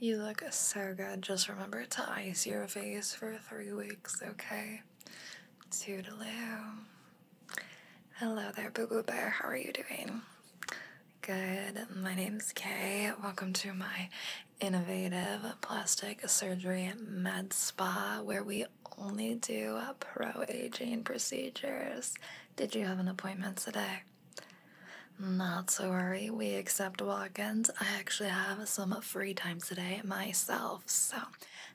You look so good. Just remember to ice your face for three weeks, okay? Toodaloo. Hello there, Boo Boo Bear. How are you doing? Good. My name's Kay. Welcome to my innovative plastic surgery med spa where we only do pro aging procedures. Did you have an appointment today? Not to worry, we accept walk ins. I actually have some free time today myself. So,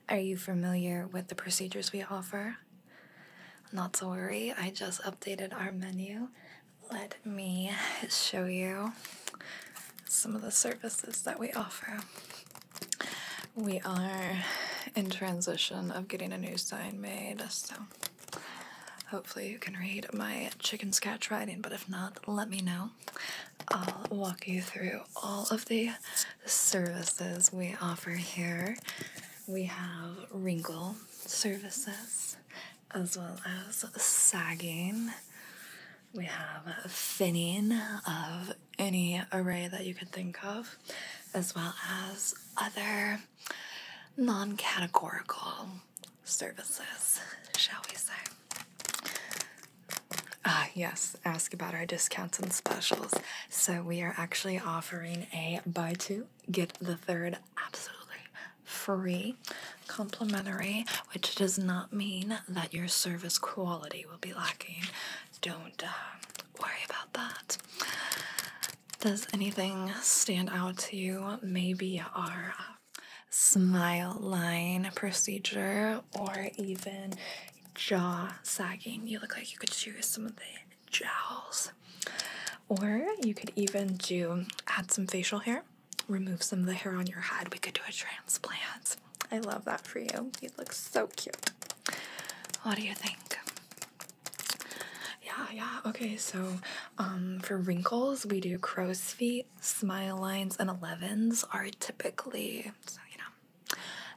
are you familiar with the procedures we offer? Not to worry, I just updated our menu. Let me show you some of the services that we offer. We are in transition of getting a new sign made, so hopefully you can read my chicken sketch writing, but if not, let me know. I'll walk you through all of the services we offer here. We have wrinkle services as well as sagging. We have thinning of any array that you could think of, as well as other non categorical services, shall we say. Ah, yes, ask about our discounts and specials. So, we are actually offering a buy two, get the third absolutely free, complimentary, which does not mean that your service quality will be lacking. Don't uh, worry about that. Does anything stand out to you? Maybe our smile line procedure or even jaw sagging. You look like you could choose some of the jowls. Or you could even do add some facial hair, remove some of the hair on your head. We could do a transplant. I love that for you. You look so cute. What do you think? Yeah, yeah. Okay, so um, for wrinkles, we do crow's feet, smile lines, and 11s are typically, so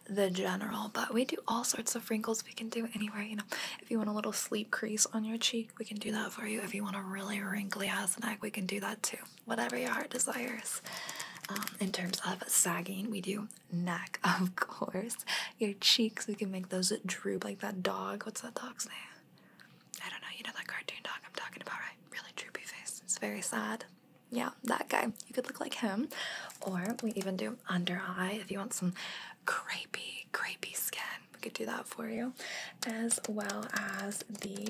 the general, but we do all sorts of wrinkles we can do anywhere. You know, if you want a little sleep crease on your cheek, we can do that for you. If you want a really wrinkly ass neck, we can do that too. Whatever your heart desires. Um, in terms of sagging, we do neck, of course. Your cheeks, we can make those droop like that dog. What's that dog's name? I don't know. You know that cartoon dog I'm talking about, right? Really droopy face. It's very sad. Yeah, that guy. You could look like him. Or we even do under eye if you want some crepey, crepey skin. We could do that for you. As well as the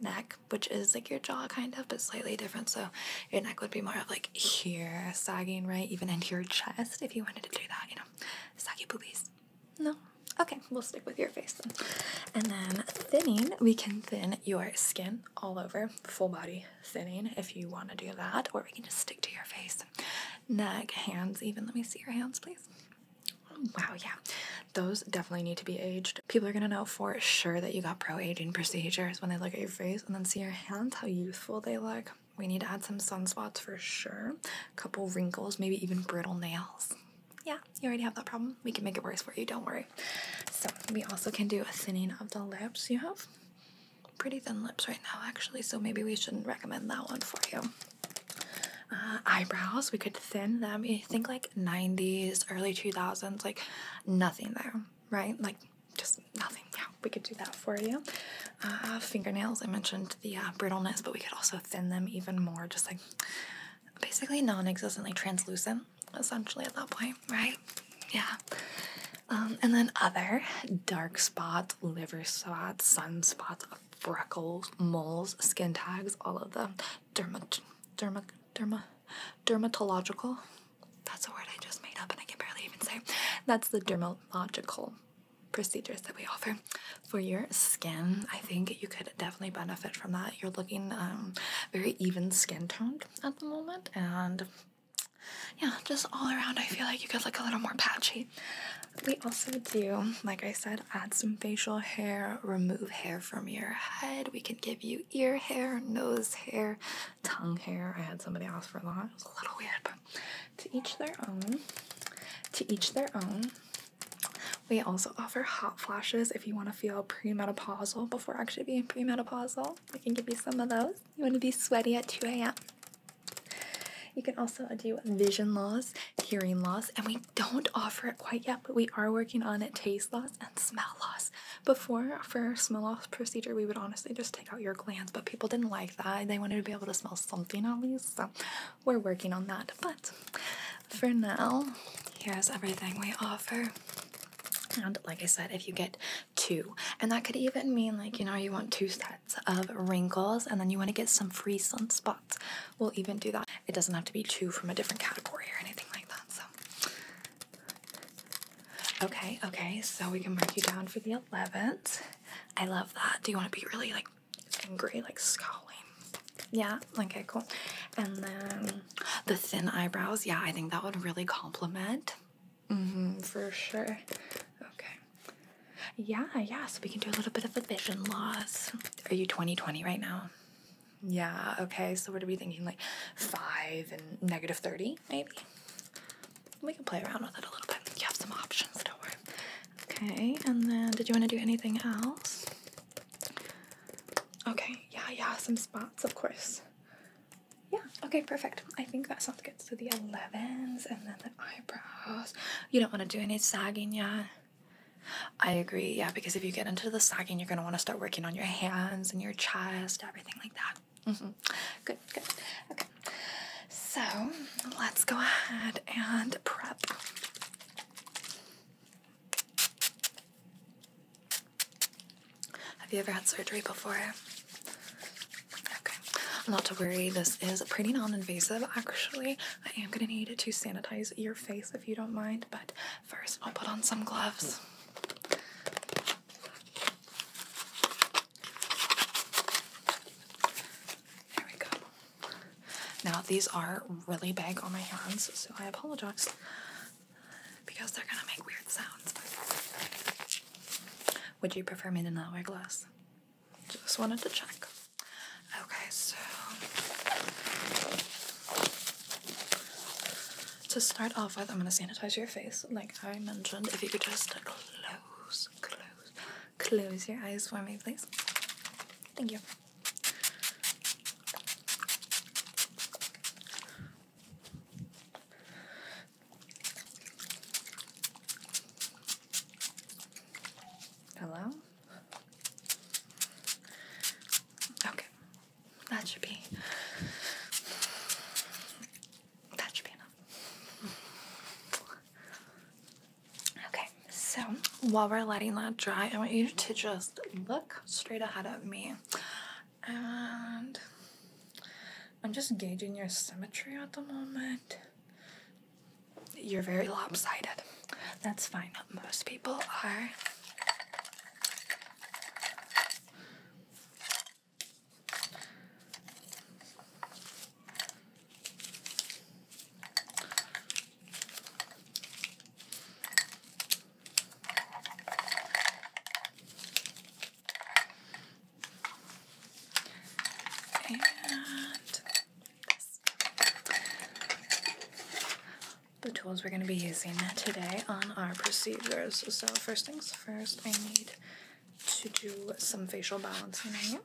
neck, which is like your jaw kind of, but slightly different. So your neck would be more of like here sagging, right? Even into your chest if you wanted to do that, you know, saggy boobies. No? Okay, we'll stick with your face then. And then thinning, we can thin your skin all over, full body thinning if you want to do that, or we can just stick to your face. Neck, hands, even. Let me see your hands, please. Wow, yeah. Those definitely need to be aged. People are gonna know for sure that you got pro aging procedures when they look at your face and then see your hands, how youthful they look. We need to add some sunspots for sure. A couple wrinkles, maybe even brittle nails. Yeah, you already have that problem. We can make it worse for you, don't worry. So, we also can do a thinning of the lips. You have pretty thin lips right now, actually, so maybe we shouldn't recommend that one for you. Uh, eyebrows, we could thin them. You think like 90s, early 2000s, like nothing there, right? Like just nothing. Yeah, we could do that for you. Uh, fingernails, I mentioned the uh, brittleness, but we could also thin them even more, just like basically non existently translucent, essentially, at that point, right? Yeah. Um, and then other dark spots, liver spots, sunspots, freckles, moles, skin tags, all of the dermat, derma, derma, dermatological. That's a word I just made up and I can barely even say. That's the dermatological procedures that we offer for your skin. I think you could definitely benefit from that. You're looking um, very even skin toned at the moment, and yeah, just all around, I feel like you could look a little more patchy. We also do, like I said, add some facial hair, remove hair from your head. We can give you ear hair, nose hair, tongue hair. I had somebody ask for that. It was a little weird, but to each their own. To each their own. We also offer hot flashes if you want to feel premenopausal before actually being premenopausal. We can give you some of those. You want to be sweaty at 2 a.m. You can also do vision loss, hearing loss, and we don't offer it quite yet, but we are working on it taste loss and smell loss. Before, for our smell loss procedure, we would honestly just take out your glands, but people didn't like that. They wanted to be able to smell something at least, so we're working on that. But for now, here's everything we offer. And like I said, if you get two, and that could even mean like, you know, you want two sets of wrinkles and then you want to get some free sunspots, we'll even do that. It doesn't have to be two from a different category or anything like that. So, okay, okay, so we can mark you down for the 11th. I love that. Do you want to be really like angry, like scowling? Yeah, okay, cool. And then the thin eyebrows, yeah, I think that would really complement. Mm-hmm, for sure. Okay. Yeah, yeah, so we can do a little bit of a vision loss. Are you 2020 right now? Yeah, okay, so what are we thinking? Like 5 and negative 30, maybe? We can play around with it a little bit. You have some options, don't worry. Okay, and then did you want to do anything else? Okay, yeah, yeah, some spots, of course. Yeah, okay, perfect. I think that sounds good. So the 11s and then the eyebrows. You don't want to do any sagging yet. I agree, yeah, because if you get into the sagging, you're going to want to start working on your hands and your chest, everything like that. Mm-hmm. Good, good. Okay. So let's go ahead and prep. Have you ever had surgery before? Not to worry, this is pretty non invasive actually. I am going to need to sanitize your face if you don't mind, but first I'll put on some gloves. There we go. Now, these are really big on my hands, so I apologize because they're gonna make weird sounds. Would you prefer me to not wear gloves? Just wanted to check. Okay, so to start off with, I'm gonna sanitize your face, like I mentioned. If you could just close, close, close your eyes for me, please. Thank you. Hello? Okay. That should be. That should be enough. Okay, so while we're letting that dry, I want you to just look straight ahead of me. And I'm just gauging your symmetry at the moment. You're very lopsided. That's fine. Most people are. And this. The tools we're going to be using today on our procedures. So, first things first, I need to do some facial balancing on you.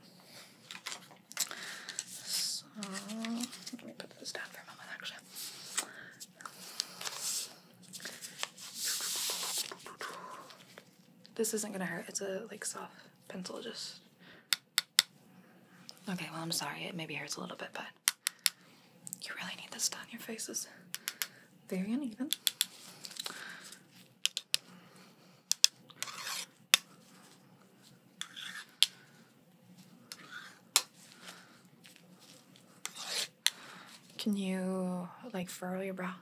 So, let me put this down for a moment actually. This isn't gonna hurt. It's a like soft pencil, just Okay, well, I'm sorry. It maybe hurts a little bit, but you really need this done. Your face is very uneven. Can you like furrow your brow?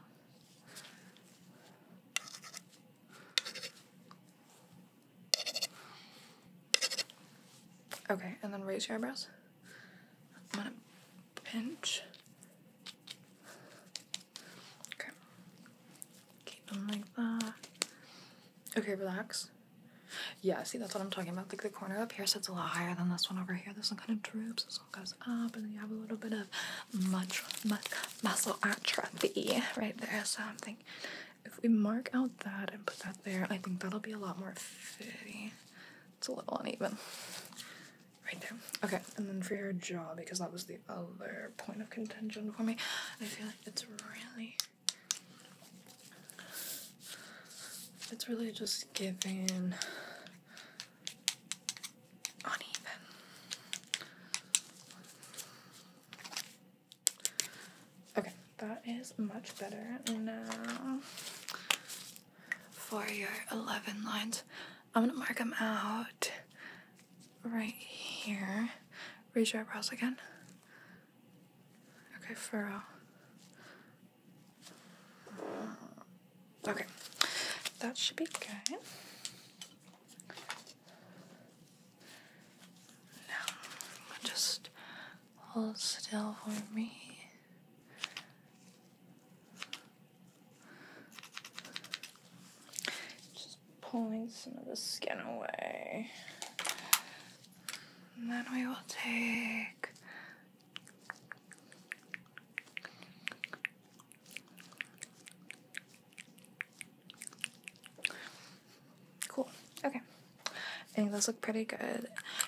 Okay, and then raise your eyebrows. I'm gonna pinch. Okay. Them like that. Okay, relax. Yeah, see, that's what I'm talking about. Like the corner up here sits a lot higher than this one over here. This one kind of droops. This one goes up, and then you have a little bit of much, much muscle atrophy right there. So I'm thinking if we mark out that and put that there, I think that'll be a lot more fitty. It's a little uneven right there. Okay, and then for your jaw, because that was the other point of contention for me, I feel like it's really. It's really just giving uneven. Okay, that is much better. Now, for your 11 lines, I'm gonna mark them out right here. Raise your eyebrows again. Okay, furrow. Uh, okay, that should be good. Now, just hold still for me. Just pulling some of the skin away. And then we will take Cool. Okay. I think those look pretty good.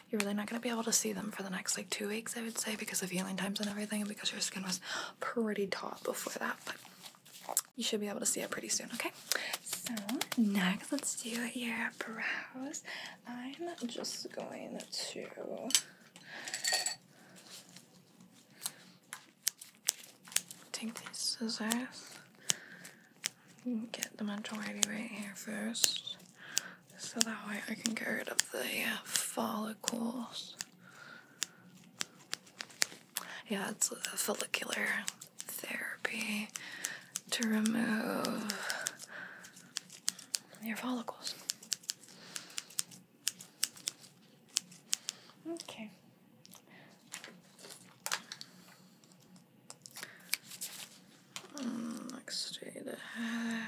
You're really not going to be able to see them for the next like two weeks, I would say, because of healing times and everything, and because your skin was pretty taut before that. But you should be able to see it pretty soon, okay? So, next, let's do your brows. I'm just going to. Take these scissors. Get the majority right here first. So that way I can get rid of the uh, follicles. Yeah, it's a follicular therapy to remove your follicles. Okay. Mm, like straight ahead.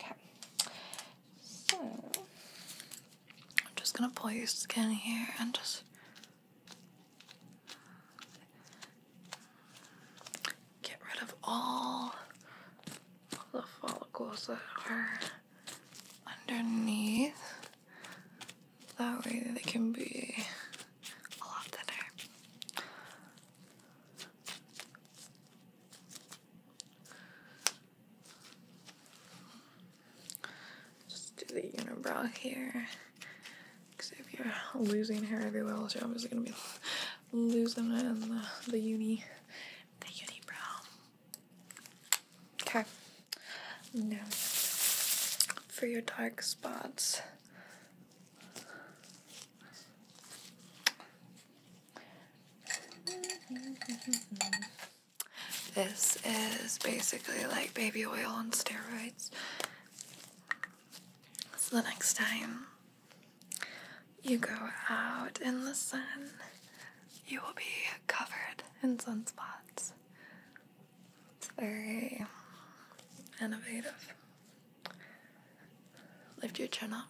Okay. So I'm just gonna skin here and just get rid of all the follicles that are underneath. That way they can be a lot thinner. Just do the unibrow here. Losing hair everywhere else, you're obviously to be losing it in the, the uni, the unibrow. Okay. Now, for your dark spots. This is basically like baby oil on steroids. So the next time you go out in the sun, you will be covered in sunspots. It's very innovative. Lift your chin up.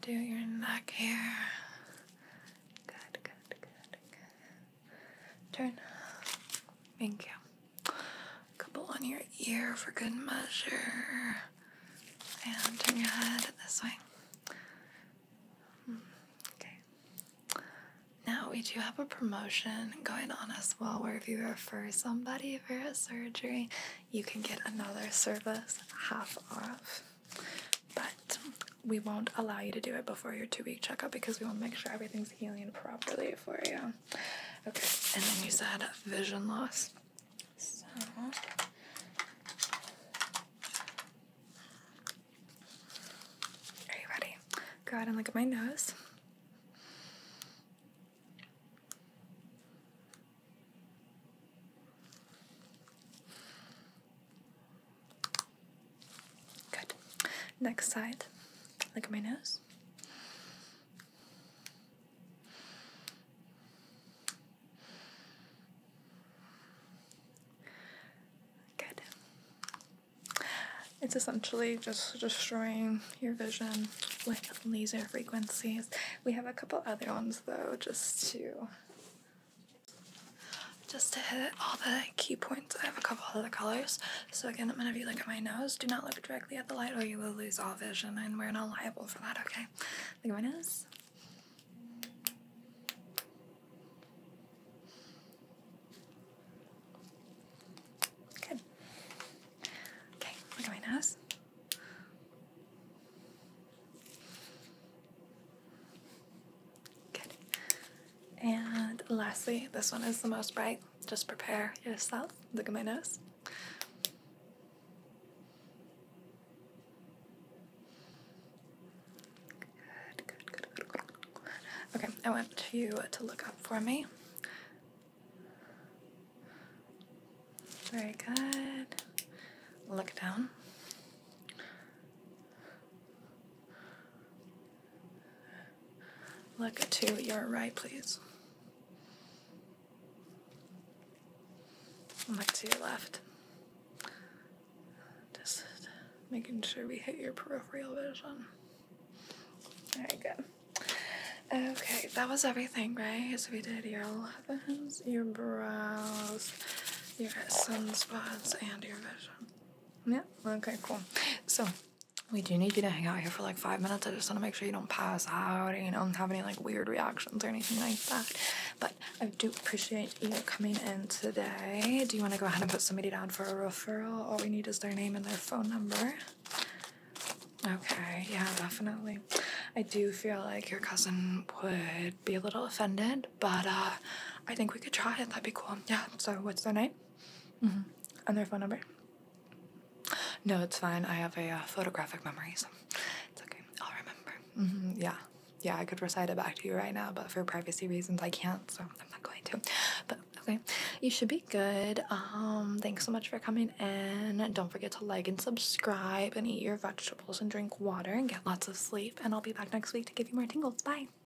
Do your neck here. Good, good, good, good. Turn. Thank you. Couple on your ear for good measure. And turn your head this way. Hmm, Okay. Now we do have a promotion going on as well where if you refer somebody for a surgery, you can get another service half off. But we won't allow you to do it before your two week checkup because we want to make sure everything's healing properly for you. Okay, and then you said vision loss. So are you ready? Go ahead and look at my nose. Good. Next side. Look at my nose. Good. It's essentially just destroying your vision with laser frequencies. We have a couple other ones though, just to just to hit all the key points, I have a couple other colors. So again, whenever you look at my nose, do not look directly at the light or you will lose all vision and we're not liable for that, okay? Look at my nose. Good. Okay, look at my nose. Good. And lastly, this one is the most bright. Just prepare yourself. Look at my nose. Good, good, good, good, good. Okay, I want you to look up for me. Very good. Look down. Look to your right, please. Look to your left. Just making sure we hit your peripheral vision. Very good. Okay, that was everything, right? So we did your elevens, your brows, your sunspots, and your vision. Yeah. Okay. Cool. So we do need you to hang out here for like five minutes. I just want to make sure you don't pass out, you know, have any like weird reactions or anything like that. But I do appreciate you coming in today. Do you want to go ahead and put somebody down for a referral? All we need is their name and their phone number. Okay, yeah, definitely. I do feel like your cousin would be a little offended, but uh, I think we could try it. That'd be cool. Yeah, so what's their name? Mm-hmm. And their phone number? No, it's fine. I have a uh, photographic memory, so it's okay. I'll remember. Mm-hmm. Yeah, yeah, I could recite it back to you right now, but for privacy reasons, I can't, so I'm not going to. But okay, you should be good. Um, thanks so much for coming in. Don't forget to like and subscribe, and eat your vegetables and drink water and get lots of sleep. And I'll be back next week to give you more tingles. Bye.